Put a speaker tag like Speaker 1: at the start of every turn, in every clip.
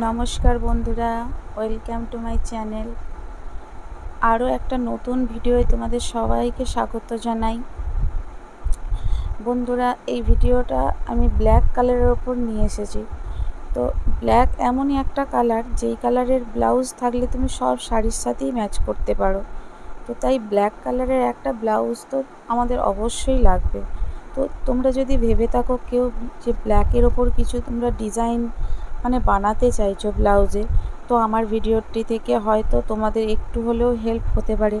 Speaker 1: নমস্কার বন্ধুরা, welcome to my channel. আরও একটা নতুন ভিডিওয়ে তোমাদের সবাইকে স্বাগত জানাই। বন্ধুরা, এই ভিডিওটা আমি ব্ল্যাক কালারের ওপর নিয়ে এসেছি। তো ব্ল্যাক এমনই একটা কালার, যেই কালারের ব্লাউজ থাকলে তুমি সব শাড়ির সাথেই ম্যাচ করতে পারো। তো তাই ব্ল্যাক কালারের একটা ব্লাউজ তো আমাদের অবশ্যই লাগবে। তো তোমরা যদি ভেবে থাকো কেউ যে ব্ল্যাকের ওপর কিছু তোমরা ডিজাইন মানে বানাতে চাইছো ব্লাউজে, তো আমার ভিডিওটি থেকে হয়তো তোমাদের একটু হলেও হেল্প হতে পারে।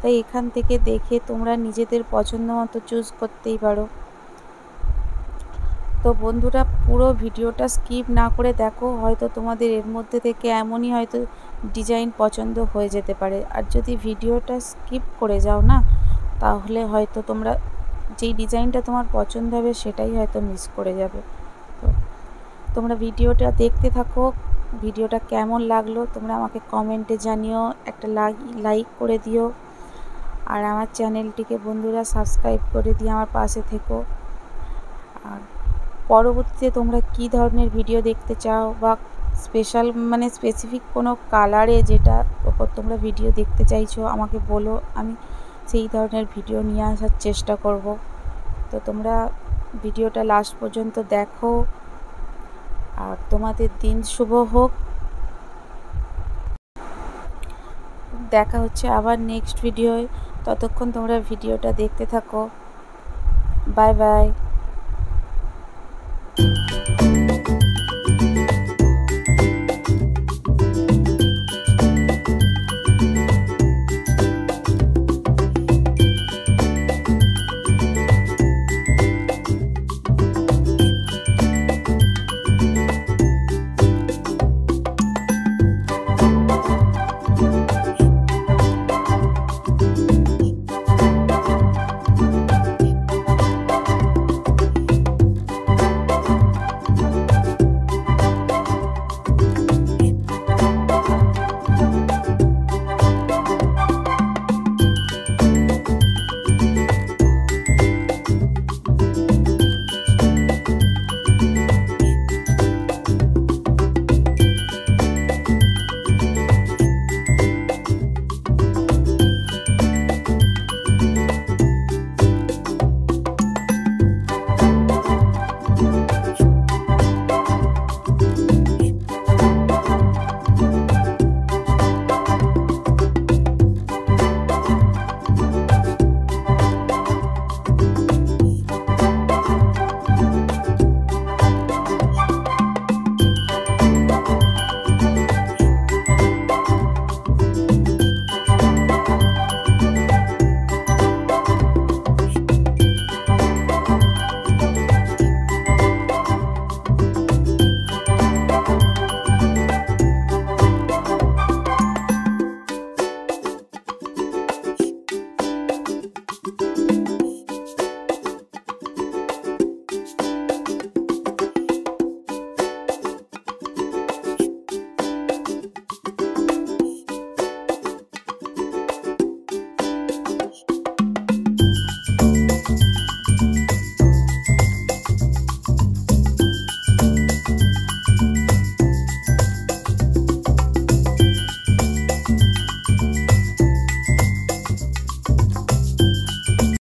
Speaker 1: তাই এখান থেকে দেখে তোমরা নিজেদের পছন্দ মতো চুজ করতেই পারো। তো বন্ধুরা, পুরো ভিডিওটা স্কিপ না করে দেখো, হয়তো তোমাদের এর মধ্যে থেকে এমনই হয়তো ডিজাইন পছন্দ হয়ে যেতে পারে। আর যদি ভিডিওটা স্কিপ করে যাও না, তাহলে হয়তো তোমরা যেই ডিজাইনটা তোমার পছন্দ হবে, সেটাই হয়তো মিস করে যাবে। তোমরা ভিডিওটা দেখতে থাকো। ভিডিওটা কেমন লাগল তোমরা আমাকে কমেন্টে জানিও, একটা লাইক করে দিও। আর আমার চ্যানেলটিকে বন্ধুরা সাবস্ক্রাইব করে দিয়ে আমার পাশে থেকো। আর পরবর্তীতে তোমরা কি ধরনের ভিডিও দেখতে চাও বা স্পেশাল মানে স্পেসিফিক কোনো কালারে যেটা ওপর তোমরা ভিডিও দেখতে চাইছো আমাকে বলো, আমি সেই ধরনের ভিডিও নিয়ে আসার চেষ্টা করব। তো তোমরা ভিডিওটা লাস্ট পর্যন্ত দেখো। আর তোমাদের দিন শুভ হোক। দেখা হচ্ছে আবার নেক্সট ভিডিওয় ততক্ষণ তোমরা ভিডিওটা দেখতে থাকো। Bye bye